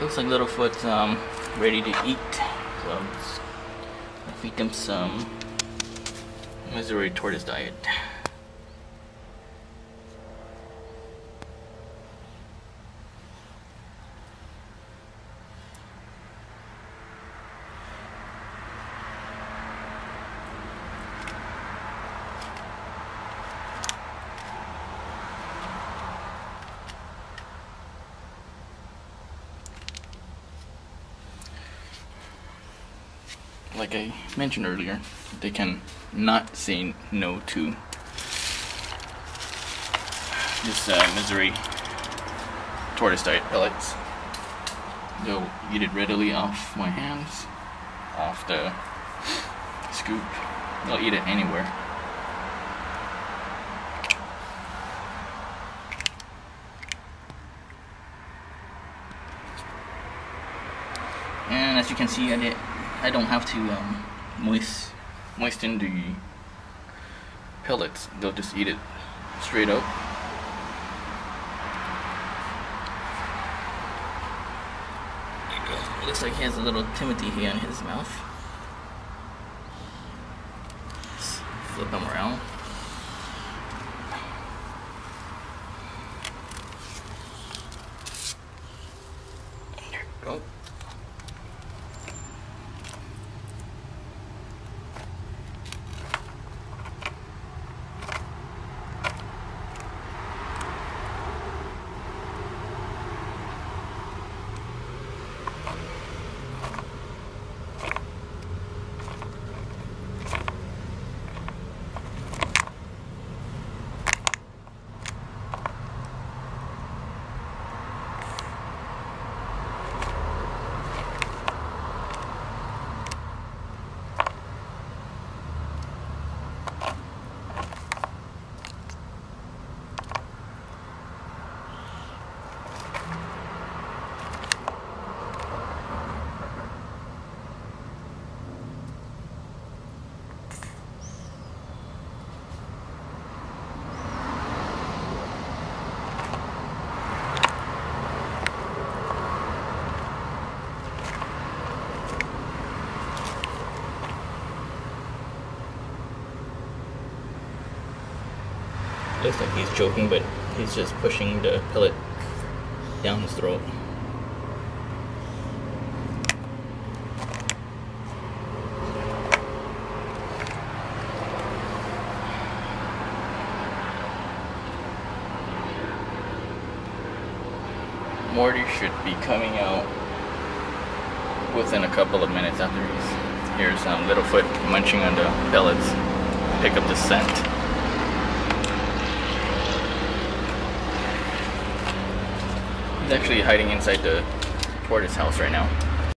Looks like Littlefoot's um, ready to eat. So I'm feed them some Mazuri tortoise diet. Like I mentioned earlier, they can not say no to this uh, Mazuri tortoise diet pellets. They'll eat it readily off my hands, off the scoop. They'll eat it anywhere. And as you can see, I did I don't have to um, moist moisten the pellets. They'll just eat it straight up. Looks like he has a little Timothy here in his mouth. Let's flip him around. Looks like he's choking, but he's just pushing the pellet down his throat. Morty should be coming out within a couple of minutes after he's here's um, Littlefoot munching on the pellets. Pick up the scent. Actually hiding inside the tortoise house right now.